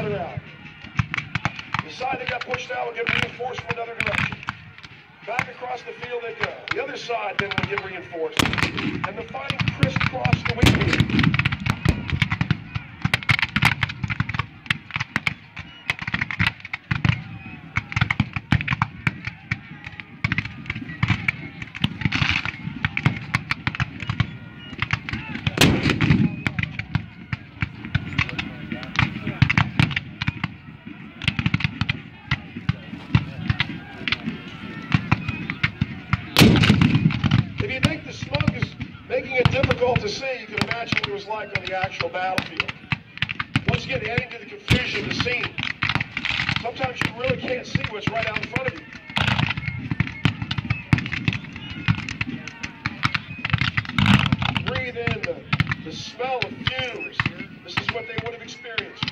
other out. The side that got pushed out will get reinforced from another direction. Back across the field they go. The other side then will get reinforced. And the fighting crisscross making it difficult to see, you can imagine what it was like on the actual battlefield. Once again, adding to the confusion of the scene. Sometimes you really can't see what's right out in front of you. Breathe in the, the smell of fumes. This is what they would have experienced.